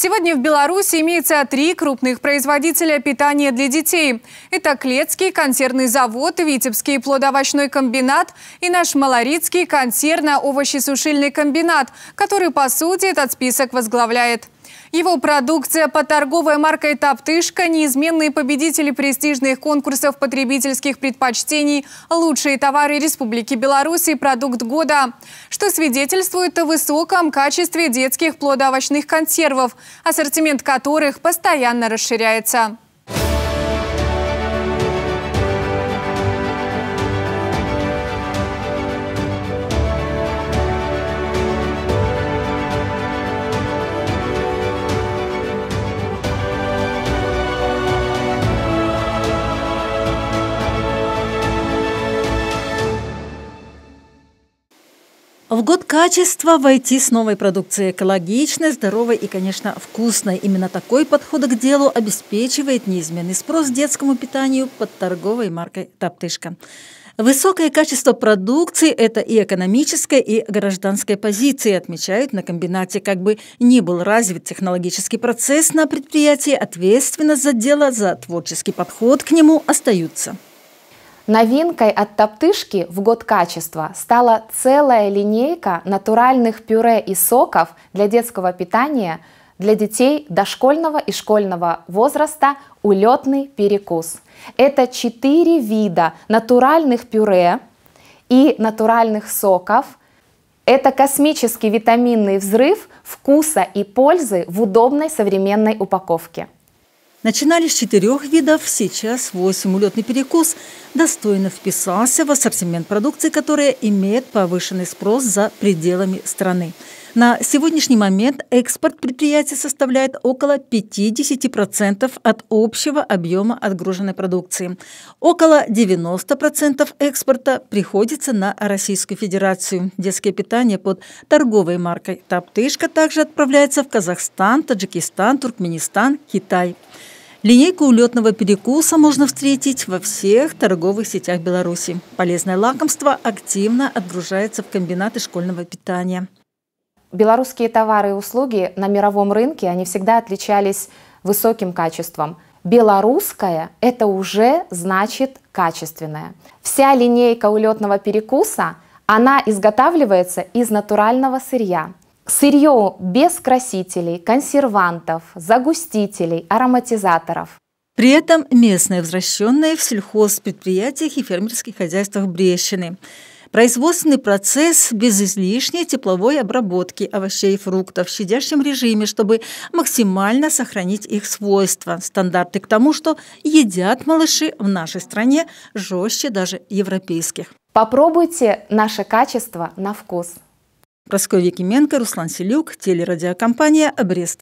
Сегодня в Беларуси имеется три крупных производителя питания для детей. Это Клетский консервный завод, Витебский плодовощной комбинат и наш Малорицкий консервно-овощесушильный комбинат, который, по сути, этот список возглавляет. Его продукция под торговой маркой «Топтышка» – неизменные победители престижных конкурсов потребительских предпочтений «Лучшие товары Республики Беларусь» и «Продукт года», что свидетельствует о высоком качестве детских плодоовощных консервов, ассортимент которых постоянно расширяется. В год качества войти с новой продукцией экологичной, здоровой и, конечно, вкусной. Именно такой подход к делу обеспечивает неизменный спрос детскому питанию под торговой маркой «Топтышка». Высокое качество продукции – это и экономическая, и гражданская позиции, отмечают на комбинате. Как бы ни был развит технологический процесс на предприятии, ответственность за дело, за творческий подход к нему остаются. Новинкой от Топтышки в год качества стала целая линейка натуральных пюре и соков для детского питания для детей дошкольного и школьного возраста «Улетный перекус». Это четыре вида натуральных пюре и натуральных соков. Это космический витаминный взрыв вкуса и пользы в удобной современной упаковке. Начинали с четырех видов, сейчас восемь. Улетный перекус достойно вписался в ассортимент продукции, которая имеет повышенный спрос за пределами страны. На сегодняшний момент экспорт предприятия составляет около 50% от общего объема отгруженной продукции. Около 90% экспорта приходится на Российскую Федерацию. Детское питание под торговой маркой «Топтышка» также отправляется в Казахстан, Таджикистан, Туркменистан, Китай. Линейку улетного перекуса можно встретить во всех торговых сетях Беларуси. Полезное лакомство активно отгружается в комбинаты школьного питания. Белорусские товары и услуги на мировом рынке, они всегда отличались высоким качеством. Белорусское – это уже значит качественное. Вся линейка улетного перекуса, она изготавливается из натурального сырья – Сырье без красителей, консервантов, загустителей, ароматизаторов. При этом местное возвращенное в сельхозпредприятиях и фермерских хозяйствах Брещины. Производственный процесс без излишней тепловой обработки овощей и фруктов в щадящем режиме, чтобы максимально сохранить их свойства. Стандарты к тому, что едят малыши в нашей стране жестче даже европейских. Попробуйте наше качество на вкус. Прасковья Кименко, Руслан Селюк, телерадиокомпания «Брест».